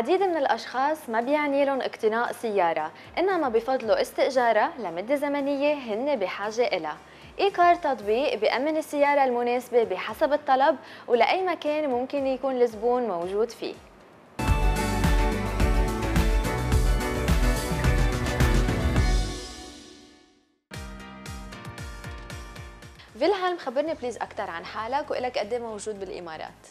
عديد من الأشخاص ما بيعني لهم اقتناء سيارة إنما بفضلوا استئجارها لمدة زمنية هن بحاجة إلها. إي كار تطبيق بيأمن السيارة المناسبة بحسب الطلب ولأي مكان ممكن يكون الزبون موجود فيه. فيلهلم خبرني بليز أكثر عن حالك وإلك قد موجود بالإمارات.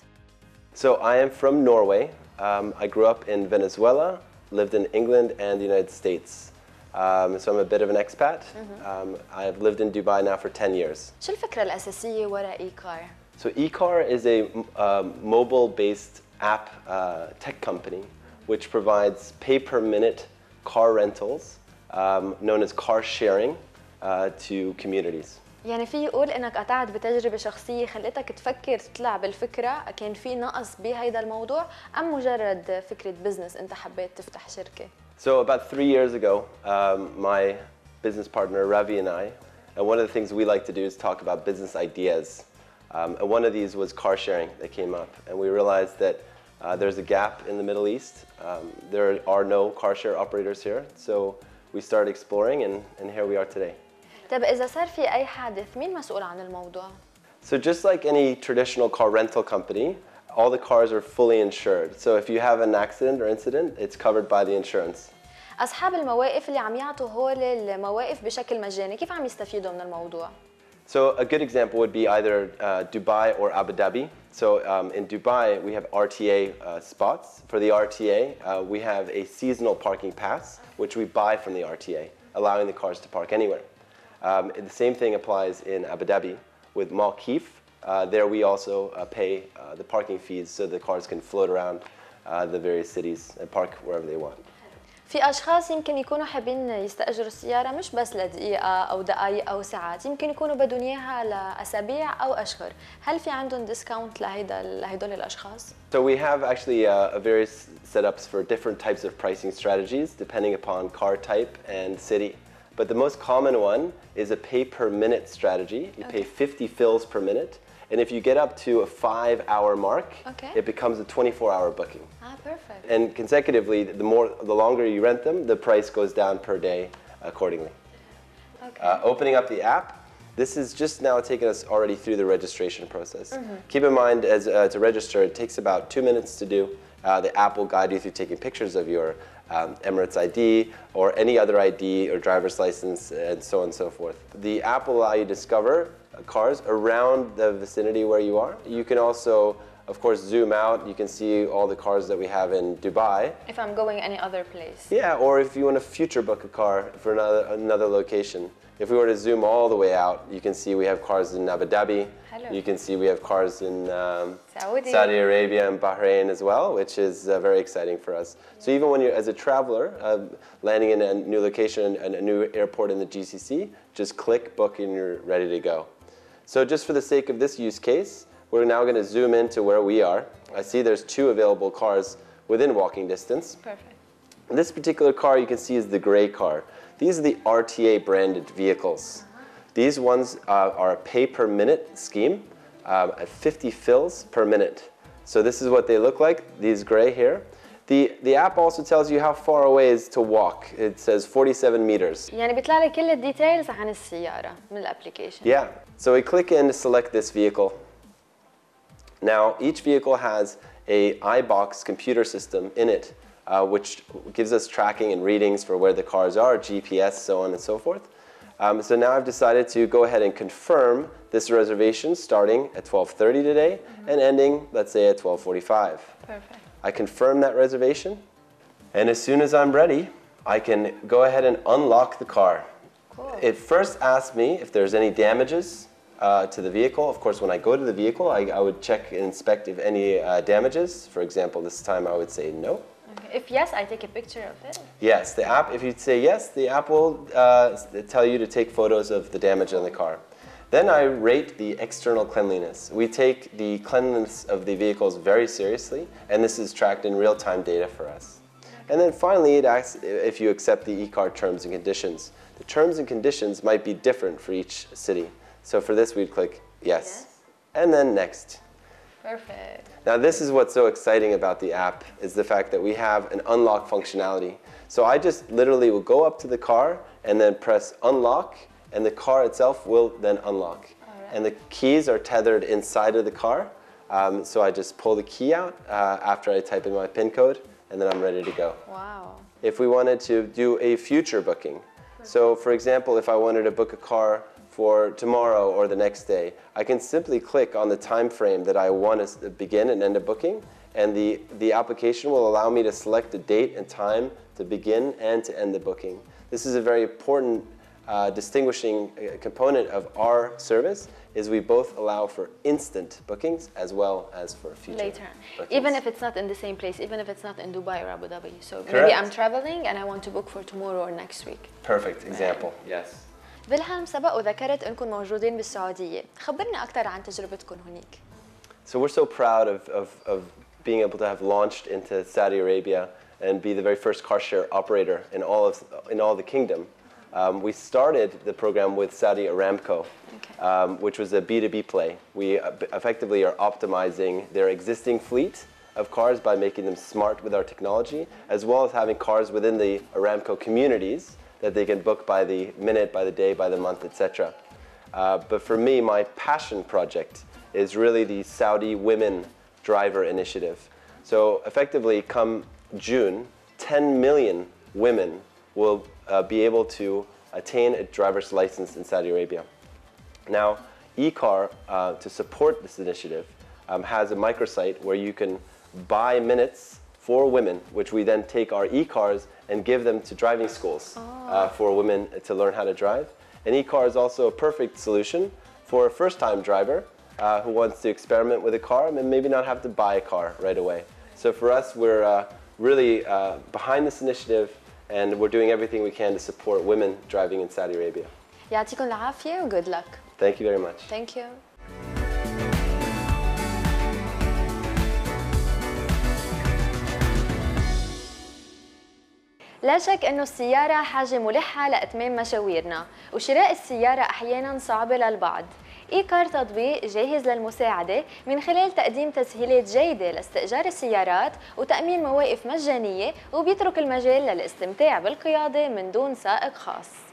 So I am from Norway. Um, I grew up in Venezuela, lived in England and the United States. Um, so I'm a bit of an expat. Mm-hmm. Um, I've lived in Dubai now for 10 years. شو الفكرة الأساسية ekar? So ekar is a uh, mobile-based app uh, tech company which provides pay-per-minute car rentals, um, known as car sharing, uh, to communities. يعني في يقول انك قطعت بتجربه شخصيه خلتك تفكر تطلع بالفكرة كان في نقص بهيدا الموضوع ام مجرد فكره بزنس انت حبيت تفتح شركه So about three years ago, um, my business partner Ravi and I, and one of the things we like to do is talk about business ideas. Um, and one of these was car sharing that came up, and we realized that uh, there's a gap in the Middle East. Um, there are no car share operators here, so we started exploring, and, and here we are today. طب اذا صار في اي حادث مين مسؤول عن الموضوع So just like any traditional car rental company, all the cars are fully insured. So if you have an accident or incident, it's covered by the insurance. اصحاب المواقف اللي عم يعطوا هول المواقف بشكل مجاني كيف عم يستفيدوا من الموضوع So a good example would be either uh, Dubai or Abu Dhabi. So um, in Dubai, we have RTA uh, spots. For the RTA, uh, we have a seasonal parking pass, which we buy from the RTA, allowing the cars to park anywhere. Um, the same thing applies in Abu Dhabi with Mawaqif. Uh, there we also uh, pay uh, the parking fees so the cars can float around uh, the various cities and park wherever they want. في أشخاص يمكن يكونوا حابين يستأجروا السيارة مش بس لدقيقة أو دقايق أو ساعات يمكن يكونوا بدهم إياها لأسابيع أو أشهر هل في عندهم ديسكاونت لهيدا لهدول الأشخاص؟ So we have actually uh, various setups for different types of pricing strategies depending upon car type and city. But the most common one is a pay per minute strategy. You okay. pay 50 fils per minute. And if you get up to a five hour mark, okay. it becomes a 24 hour booking. Ah, perfect. And consecutively, the, more, the longer you rent them, the price goes down per day accordingly. Okay. Uh, opening up the app, this is just now taking us already through the registration process. Mm -hmm. Keep in mind, as uh, to register, it takes about two minutes to do. Uh, the app will guide you through taking pictures of your um, Emirates ID or any other ID or driver's license and so on and so forth. The app will allow you to discover cars around the vicinity where you are. You can also, of course, zoom out. You can see all the cars that we have in Dubai. if I'm going any other place Yeah, or if you want to future book a car for another, another location. If we were to zoom all the way out, you can see we have cars in Abu Dhabi. Hello. You can see we have cars in um, Saudi. Saudi Arabia and Bahrain as well, which is uh, very exciting for us. So even when you're, as a traveler, uh, landing in a new location and a new airport in the GCC, just click book and you're ready to go. So just for the sake of this use case, we're now going to zoom into where we are. I see there's two available cars within walking distance. Perfect. And this particular car you can see is the gray car. These are the RTA branded vehicles. These ones uh, are a pay per minute scheme um, at 50 fils per minute. So this is what they look like, these gray here. The, the app also tells you how far away is to walk. It says 47 meters. Yeah. So we click in to select this vehicle. Now, each vehicle has a iBox computer system in it, uh, which gives us tracking and readings for where the cars are, GPS, so on and so forth. Um, so now I've decided to go ahead and confirm this reservation starting at 12:30 today and ending, let's say, at 12:45. perfect I confirm that reservation, and as soon as I'm ready, I can go ahead and unlock the car. Cool. It first asks me if there's any damages uh, to the vehicle. Of course, when I go to the vehicle, I, I would check and inspect if any uh, damages. For example, this time I would say no. Okay. if yes I take a picture of it Yes, the app, if you say yes, the app will uh, tell you to take photos of the damage on the car. Then I rate the external cleanliness. We take the cleanliness of the vehicles very seriously, and this is tracked in real-time data for us. And then finally, it asks if you accept the ekar terms and conditions. The terms and conditions might be different for each city. So for this, we'd click yes, Yes. and then next. Perfect. Now, this is what's so exciting about the app is the fact that we have an unlock functionality. So I just literally will go up to the car and then press unlock, and the car itself will then unlock. And the keys are tethered inside of the car. Um, so I just pull the key out uh, after I type in my PIN code, and then I'm ready to go. Wow. if we wanted to do a future booking. So, for example, if I wanted to book a car for tomorrow or the next day, I can simply click on the time frame that I want to begin and end a booking, and the, the application will allow me to select the date and time to begin and to end the booking. This is a very important uh, distinguishing uh, component of our service is we both allow for instant bookings as well as for future Later. bookings. Even if it's not in the same place, even if it's not in Dubai or Abu Dhabi. So maybe I'm traveling and I want to book for tomorrow or next week. Perfect example. Yes. فيلهام سبق وذكرت انكم موجودين بالسعوديه، خبرنا اكثر عن تجربتكم هنيك. So we're so proud of, of, of being able to have launched into Saudi Arabia and be the very first car share operator in all of in all the kingdom. Um, we started the program with Saudi Aramco, Okay. um, which was a B2B play. We uh, b- effectively are optimizing their existing fleet of cars by making them smart with our technology, as well as having cars within the Aramco communities that they can book by the minute, by the day, by the month, etc. Uh, but for me, my passion project is really the Saudi Women Driver Initiative. So effectively, come June, 10 million women will uh, be able to attain a driver's license in Saudi Arabia. Now, ekar, uh, to support this initiative, um, has a microsite where you can buy minutes for women, which we then take our e-cars and give them to driving schools oh. uh, ah. for women to learn how to drive. An ekar is also a perfect solution for a first-time driver uh, who wants to experiment with a car and maybe not have to buy a car right away. So for us, we're uh, really uh, behind this initiative and we're doing everything we can to support women driving in Saudi Arabia. يعطيكم العافية luck. Thank you very much. Thank you. لا شك انه السيارة حاجة ملحة لإتمام مشاويرنا، وشراء السيارة أحيانا صعبة للبعض. إيكار تطبيق جاهز للمساعدة من خلال تقديم تسهيلات جيدة لاستئجار السيارات وتأمين مواقف مجانية وبيترك المجال للاستمتاع بالقيادة من دون سائق خاص.